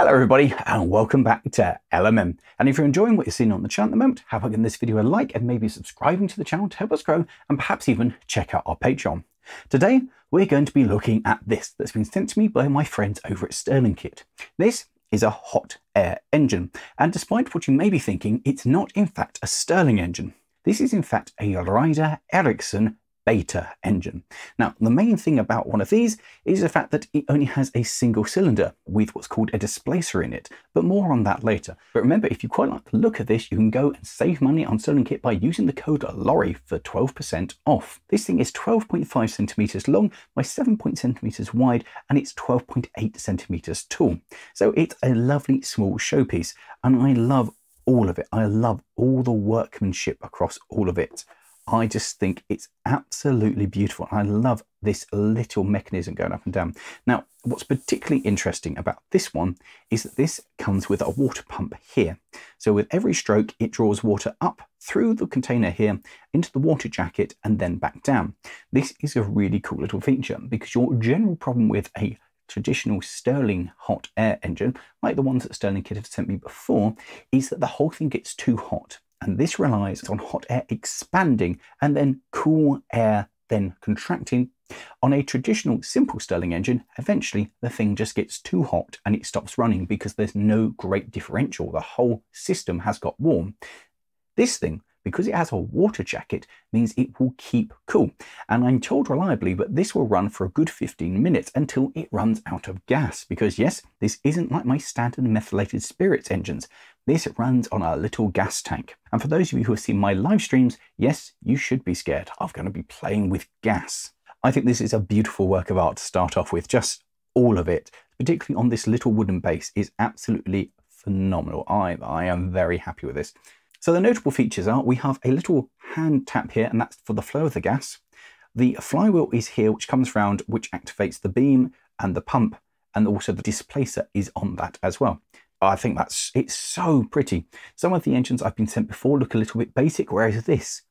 Hello everybody and welcome back to LMM. And if you're enjoying what you're seeing on the channel at the moment, have a give this video a like and maybe subscribing to the channel to help us grow and perhaps even check out our Patreon. Today, we're going to be looking at this that's been sent to me by my friends over at Stirling Kit. This is a hot air engine. And despite what you may be thinking, it's not in fact a Stirling engine. This is in fact a Rider Ericsson beta engine. Now, the main thing about one of these is the fact that it only has a single cylinder with what's called a displacer in it, but more on that later. But remember, if you quite like the look of this, you can go and save money on Stirling Kit by using the code Lawrie for 12% off. This thing is 12.5 centimeters long by 7 centimeters wide, and it's 12.8 centimeters tall. So it's a lovely small showpiece, and I love all of it. I love all the workmanship across all of it. I just think it's absolutely beautiful. I love this little mechanism going up and down. Now, what's particularly interesting about this one is that this comes with a water pump here. So with every stroke, it draws water up through the container here into the water jacket and then back down. This is a really cool little feature because your general problem with a traditional Stirling hot air engine, like the ones that Stirling Kit have sent me before, is that the whole thing gets too hot and this relies on hot air expanding and then cool air then contracting. On a traditional simple Stirling engine, eventually the thing just gets too hot and it stops running because there's no great differential. The whole system has got warm. This thing because it has a water jacket, means it will keep cool. And I'm told reliably that this will run for a good 15 minutes until it runs out of gas. Because yes, this isn't like my standard methylated spirits engines. This runs on a little gas tank. And for those of you who have seen my live streams, yes, you should be scared. I'm going to be playing with gas. I think this is a beautiful work of art to start off with. Just all of it, particularly on this little wooden base, is absolutely phenomenal. I, I am very happy with this. So the notable features are we have a little hand tap here, and that's for the flow of the gas. The flywheel is here, which comes round, which activates the beam and the pump, and also the displacer is on that as well. I think that's it's so pretty. Some of the engines I've been sent before look a little bit basic, whereas this,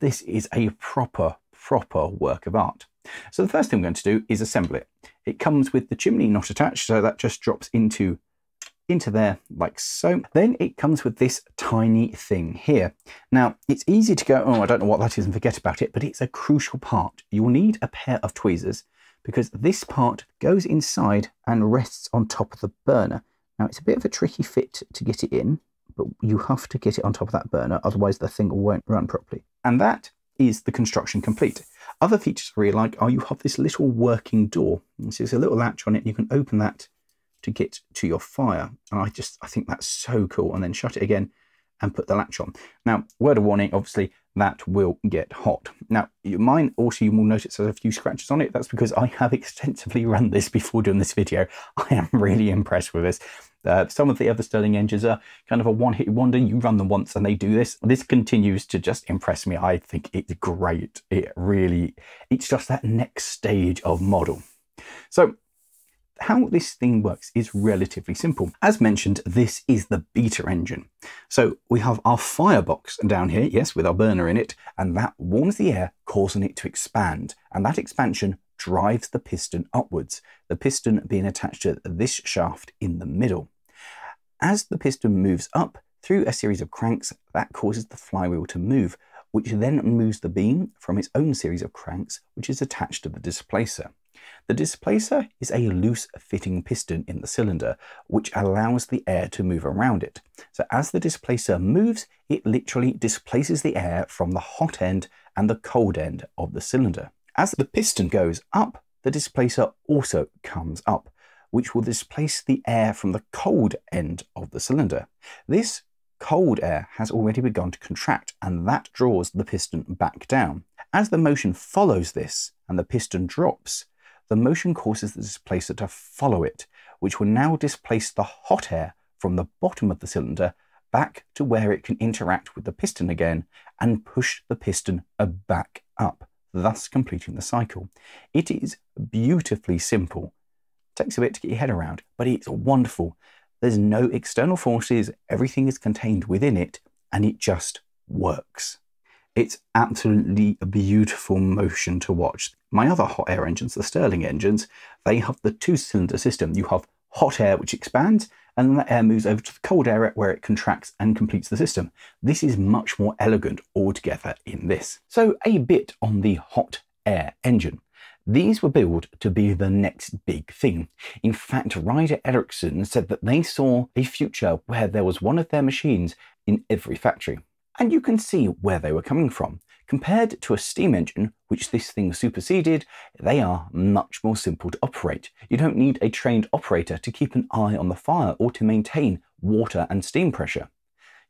this is a proper, proper work of art. So the first thing I'm going to do is assemble it. It comes with the chimney not attached, so that just drops into into there like so. Then it comes with this tiny thing here. Now, it's easy to go, oh, I don't know what that is and forget about it, but it's a crucial part. You will need a pair of tweezers because this part goes inside and rests on top of the burner. Now, it's a bit of a tricky fit to get it in, but you have to get it on top of that burner, otherwise the thing won't run properly. And that is the construction complete. Other features really like are you have this little working door. So there's a little latch on it. And you can open that to get to your fire. And I just, I think that's so cool. And then shut it again and put the latch on. Now, word of warning, obviously that will get hot. Now, mine also you will notice there's a few scratches on it. That's because I have extensively run this before doing this video. I am really impressed with this. Uh, some of the other Stirling engines are kind of a one-hit wonder. You run them once and they do this. This continues to just impress me. I think it's great. It really, it's just that next stage of model. So how this thing works is relatively simple. As mentioned, this is the beta engine. So we have our firebox down here, yes, with our burner in it, and that warms the air, causing it to expand. And that expansion drives the piston upwards, the piston being attached to this shaft in the middle. As the piston moves up through a series of cranks, that causes the flywheel to move, which then moves the beam from its own series of cranks, which is attached to the displacer. The displacer is a loose fitting piston in the cylinder, which allows the air to move around it. So as the displacer moves, it literally displaces the air from the hot end and the cold end of the cylinder. As the piston goes up, the displacer also comes up, which will displace the air from the cold end of the cylinder. This cold air has already begun to contract and that draws the piston back down. As the motion follows this and the piston drops, the motion causes the displacer to follow it, which will now displace the hot air from the bottom of the cylinder back to where it can interact with the piston again and push the piston back up, thus completing the cycle. It is beautifully simple. Takes a bit to get your head around, but it's wonderful. There's no external forces, everything is contained within it, and it just works. It's absolutely a beautiful motion to watch. My other hot air engines, the Stirling engines, they have the two cylinder system. You have hot air which expands and then that air moves over to the cold area where it contracts and completes the system. This is much more elegant altogether in this. So a bit on the hot air engine. These were built to be the next big thing. In fact, Rider Ericsson said that they saw a future where there was one of their machines in every factory. And you can see where they were coming from. Compared to a steam engine, which this thing superseded, they are much more simple to operate. You don't need a trained operator to keep an eye on the fire or to maintain water and steam pressure.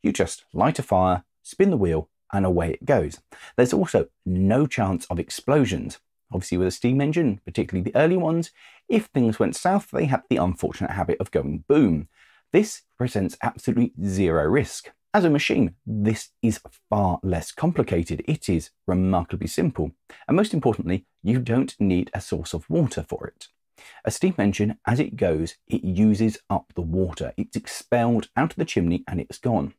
You just light a fire, spin the wheel, and away it goes. There's also no chance of explosions. Obviously, with a steam engine, particularly the early ones, if things went south, they had the unfortunate habit of going boom. This presents absolutely zero risk. As a machine, this is far less complicated. It is remarkably simple. And most importantly, you don't need a source of water for it. A steam engine, as it goes, it uses up the water. It's expelled out of the chimney and it's gone.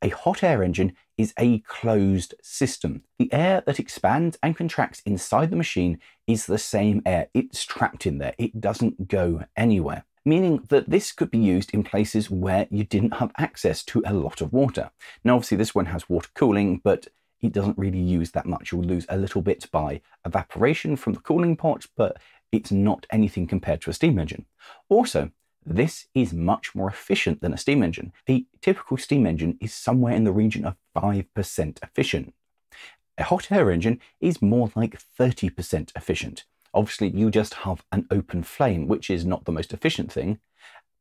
A hot air engine is a closed system. The air that expands and contracts inside the machine is the same air. It's trapped in there. It doesn't go anywhere meaning that this could be used in places where you didn't have access to a lot of water. Now, obviously, this one has water cooling, but it doesn't really use that much. You'll lose a little bit by evaporation from the cooling pot, but it's not anything compared to a steam engine. Also, this is much more efficient than a steam engine. A typical steam engine is somewhere in the region of 5% efficient. A hot air engine is more like 30% efficient. Obviously, you just have an open flame, which is not the most efficient thing,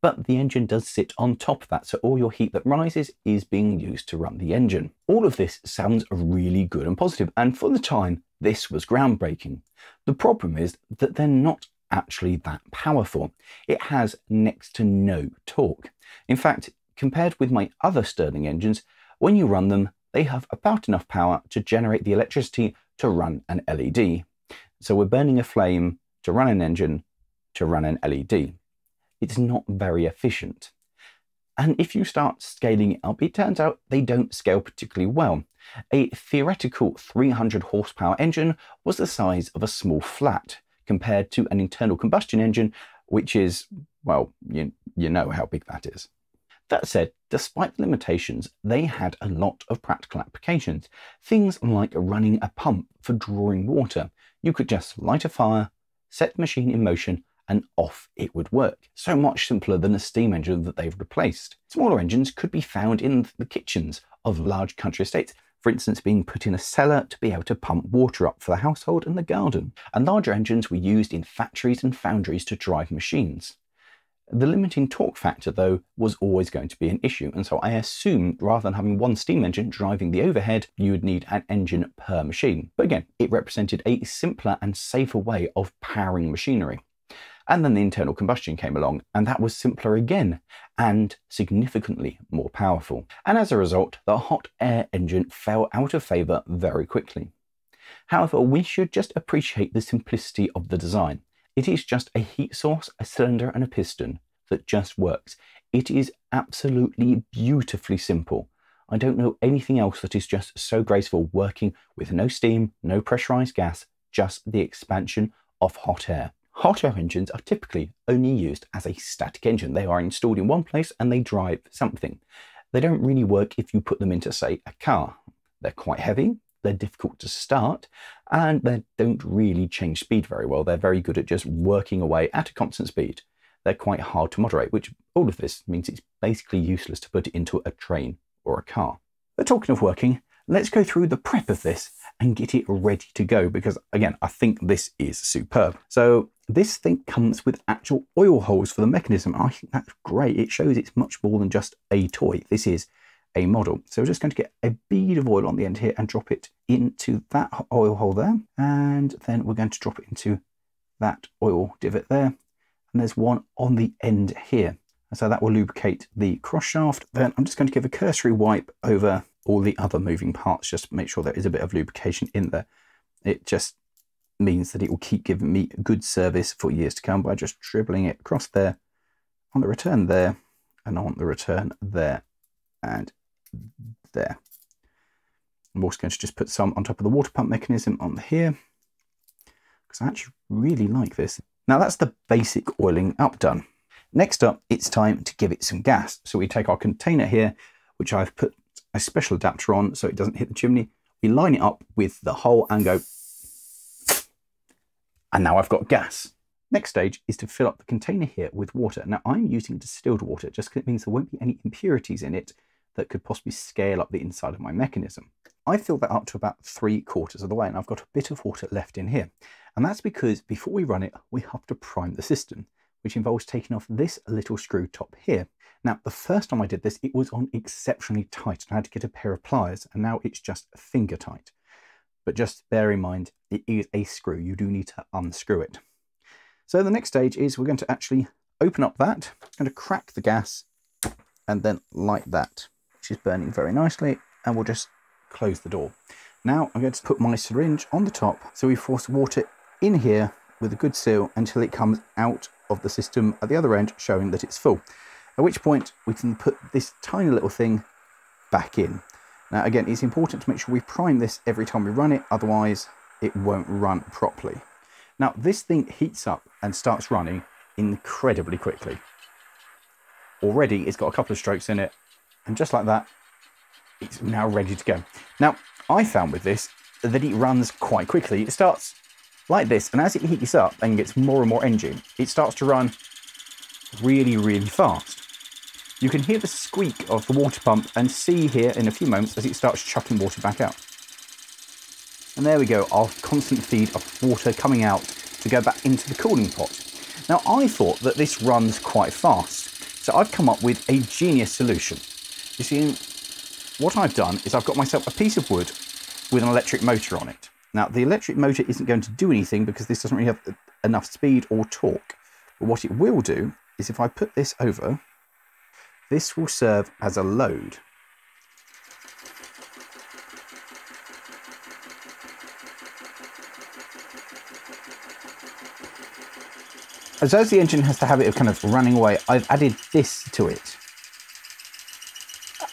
but the engine does sit on top of that, so all your heat that rises is being used to run the engine. All of this sounds really good and positive, and for the time, this was groundbreaking. The problem is that they're not actually that powerful. It has next to no torque. In fact, compared with my other Stirling engines, when you run them, they have about enough power to generate the electricity to run an LED. So we're burning a flame to run an engine to run an LED. It's not very efficient. And if you start scaling it up, it turns out they don't scale particularly well. A theoretical 300 horsepower engine was the size of a small flat compared to an internal combustion engine, which is, well, you, you know how big that is. That said, despite the limitations, they had a lot of practical applications. Things like running a pump for drawing water, you could just light a fire, set the machine in motion, and off it would work. So much simpler than a steam engine that they've replaced. Smaller engines could be found in the kitchens of large country estates, for instance, being put in a cellar to be able to pump water up for the household and the garden. And larger engines were used in factories and foundries to drive machines. The limiting torque factor, though, was always going to be an issue, and so I assumed rather than having one steam engine driving the overhead, you would need an engine per machine. But again, it represented a simpler and safer way of powering machinery. And then the internal combustion came along, and that was simpler again and significantly more powerful. And as a result, the hot air engine fell out of favour very quickly. However, we should just appreciate the simplicity of the design. It is just a heat source, a cylinder, and a piston that just works. It is absolutely beautifully simple. I don't know anything else that is just so graceful working with no steam, no pressurized gas, just the expansion of hot air. Hot air engines are typically only used as a static engine. They are installed in one place and they drive something. They don't really work if you put them into, say, a car. They're quite heavy, they're difficult to start, and they don't really change speed very well. They're very good at just working away at a constant speed. They're quite hard to moderate, which all of this means it's basically useless to put it into a train or a car. But talking of working, let's go through the prep of this and get it ready to go because again, I think this is superb. So this thing comes with actual oil holes for the mechanism. I think that's great. It shows it's much more than just a toy. This is a model. So we're just going to get a bead of oil on the end here and drop it into that oil hole there. And then we're going to drop it into that oil divot there. And there's one on the end here. So that will lubricate the cross shaft. Then I'm just going to give a cursory wipe over all the other moving parts, just to make sure there is a bit of lubrication in there. It just means that it will keep giving me good service for years to come by just dribbling it across there on the return there and on the return there and there. I'm also going to just put some on top of the water pump mechanism on here because I actually really like this. Now that's the basic oiling up done. Next up, it's time to give it some gas. So we take our container here, which I've put a special adapter on so it doesn't hit the chimney. We line it up with the hole and go, and now I've got gas. Next stage is to fill up the container here with water. Now I'm using distilled water just because it means there won't be any impurities in it that could possibly scale up the inside of my mechanism. I filled that up to about three quarters of the way and I've got a bit of water left in here. And that's because before we run it, we have to prime the system, which involves taking off this little screw top here. Now, the first time I did this, it was on exceptionally tight and I had to get a pair of pliers and now it's just finger tight. But just bear in mind, it is a screw. You do need to unscrew it. So the next stage is we're going to actually open up that, going to crack the gas and then light that, which is burning very nicely. And we'll just close the door. Now I'm going to put my syringe on the top so we force water in here with a good seal until it comes out of the system at the other end showing that it's full. At which point we can put this tiny little thing back in. Now again, it's important to make sure we prime this every time we run it, otherwise it won't run properly. Now this thing heats up and starts running incredibly quickly. Already it's got a couple of strokes in it, and just like that, it's now ready to go. Now, I found with this that it runs quite quickly. It starts like this, and as it heats up and gets more and more engine, it starts to run really, really fast. You can hear the squeak of the water pump and see here in a few moments as it starts chucking water back out. And there we go, our constant feed of water coming out to go back into the cooling pot. Now I thought that this runs quite fast, so I've come up with a genius solution. You see, what I've done is I've got myself a piece of wood with an electric motor on it. Now the electric motor isn't going to do anything because this doesn't really have enough speed or torque. But what it will do is if I put this over, this will serve as a load. As, as the engine has the habit of kind of running away, I've added this to it.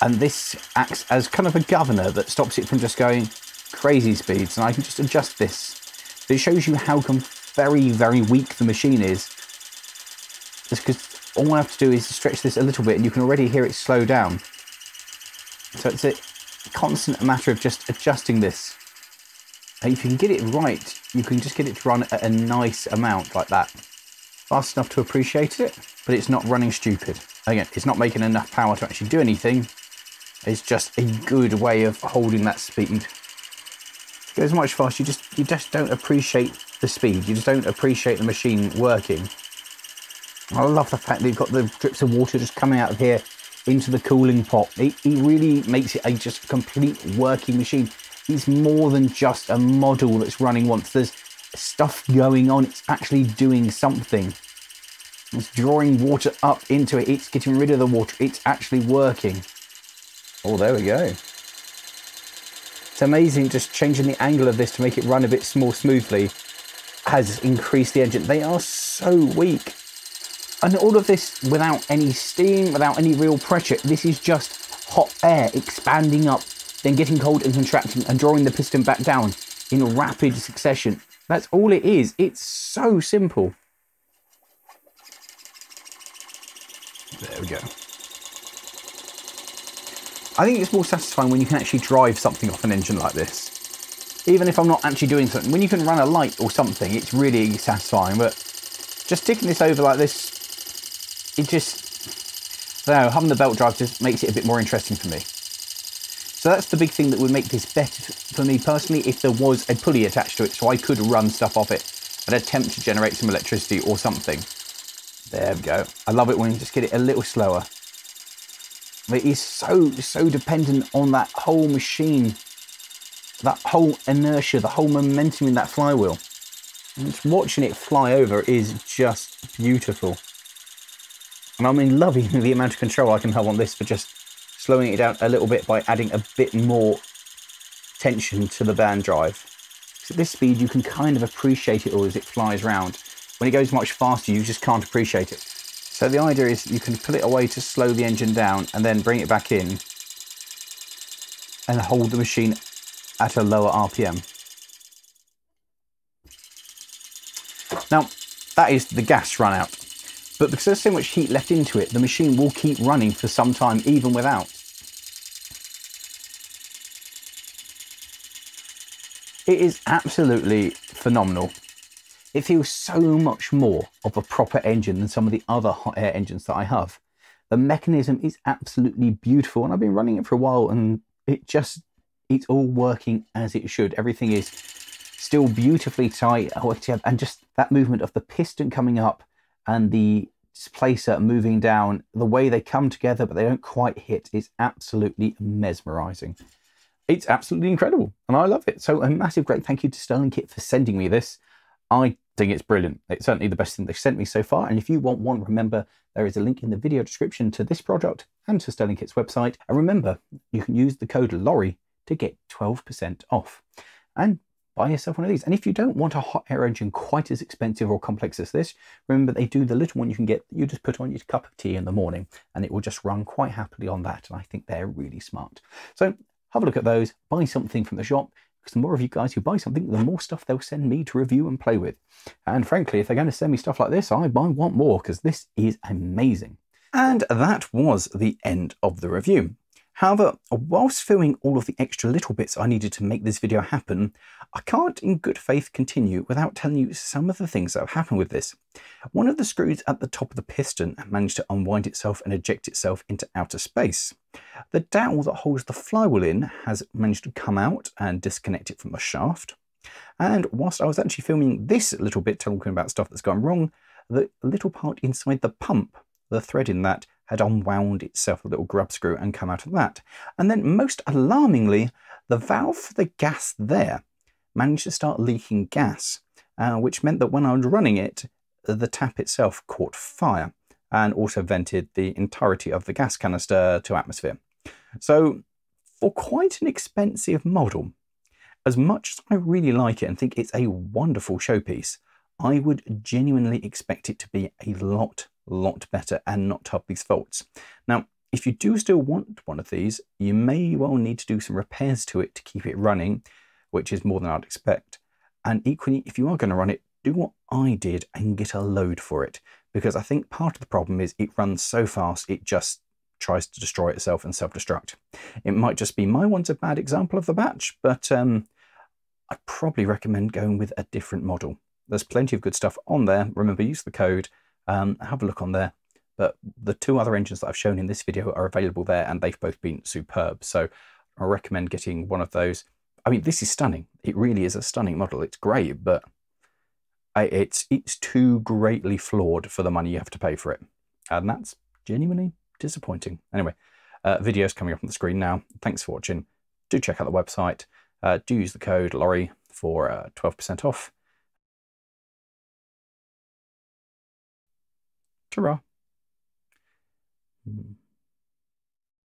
And this acts as kind of a governor that stops it from just going crazy speeds. And I can just adjust this. It shows you how very, very weak the machine is. Just because all I have to do is stretch this a little bit and you can already hear it slow down. So it's a constant matter of just adjusting this. And if you can get it right, you can just get it to run at a nice amount like that fast enough to appreciate it, but it's not running stupid. Again, it's not making enough power to actually do anything. It's just a good way of holding that speed. It goes much faster, you just you just don't appreciate the speed. You just don't appreciate the machine working. I love the fact that you've got the drips of water just coming out of here into the cooling pot. It, it really makes it a just complete working machine. It's more than just a model that's running once. There's stuff going on. It's actually doing something. It's drawing water up into it. It's getting rid of the water. It's actually working. Oh, there we go. It's amazing just changing the angle of this to make it run a bit more smoothly has increased the engine. They are so weak. And all of this without any steam, without any real pressure. This is just hot air expanding up, then getting cold and contracting and drawing the piston back down in rapid succession. That's all it is. It's so simple. There we go. I think it's more satisfying when you can actually drive something off an engine like this. Even if I'm not actually doing something. When you can run a light or something, it's really satisfying. But just ticking this over like this, it just, I know, having the belt drive just makes it a bit more interesting for me. So that's the big thing that would make this better for me personally if there was a pulley attached to it so I could run stuff off it and attempt to generate some electricity or something. There we go. I love it when you just get it a little slower. It is so, so dependent on that whole machine, that whole inertia, the whole momentum in that flywheel. And just watching it fly over is just beautiful. And I'm in loving the amount of control I can have on this for just slowing it down a little bit by adding a bit more tension to the band drive. So at this speed, you can kind of appreciate it all as it flies around. When it goes much faster, you just can't appreciate it. So the idea is you can pull it away to slow the engine down and then bring it back in and hold the machine at a lower RPM. Now, that is the gas run out. but because there's so much heat left into it, the machine will keep running for some time even without. It is absolutely phenomenal. It feels so much more of a proper engine than some of the other hot air engines that I have. The mechanism is absolutely beautiful and I've been running it for a while and it just, it's all working as it should. Everything is still beautifully tight oh, and just that movement of the piston coming up and the displacer moving down, the way they come together but they don't quite hit is absolutely mesmerizing. It's absolutely incredible and I love it. So a massive great thank you to Stirling Kit for sending me this. I think it's brilliant. It's certainly the best thing they've sent me so far. And if you want one, remember there is a link in the video description to this product and to Stirling Kit's website. And remember, you can use the code Lawrie to get 12% off. And buy yourself one of these. And if you don't want a hot air engine quite as expensive or complex as this, remember they do the little one you can get, you just put on your cup of tea in the morning and it will just run quite happily on that. And I think they're really smart. So have a look at those, buy something from the shop, because the more of you guys who buy something, the more stuff they'll send me to review and play with. And frankly, if they're going to send me stuff like this, I, I want more because this is amazing. And that was the end of the review. However, whilst filming all of the extra little bits I needed to make this video happen, I can't in good faith continue without telling you some of the things that have happened with this. One of the screws at the top of the piston managed to unwind itself and eject itself into outer space. The dowel that holds the flywheel in has managed to come out and disconnect it from the shaft. And whilst I was actually filming this little bit talking about stuff that's gone wrong, the little part inside the pump, the thread in that, had unwound itself a little grub screw and come out of that. And then most alarmingly, the valve for the gas there managed to start leaking gas, uh, which meant that when I was running it, the tap itself caught fire and also vented the entirety of the gas canister to atmosphere. So for quite an expensive model, as much as I really like it and think it's a wonderful showpiece, I would genuinely expect it to be a lot lot better and not have these faults. Now, if you do still want one of these, you may well need to do some repairs to it to keep it running, which is more than I'd expect. And equally, if you are going to run it, do what I did and get a load for it, because I think part of the problem is it runs so fast, it just tries to destroy itself and self-destruct. It might just be my one's a bad example of the batch, but um, I'd probably recommend going with a different model. There's plenty of good stuff on there. Remember, use the code um, have a look on there. But the two other engines that I've shown in this video are available there and they've both been superb. So I recommend getting one of those. I mean, this is stunning. It really is a stunning model. It's great, but it's, it's too greatly flawed for the money you have to pay for it. And that's genuinely disappointing. Anyway, uh, videos coming up on the screen now. Thanks for watching. Do check out the website. Uh, do use the code Lawrie for 12% uh, off. Ta-ra.